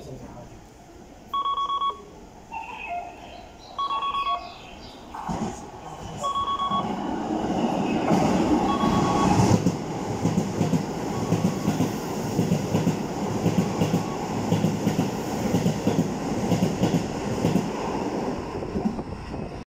谢谢。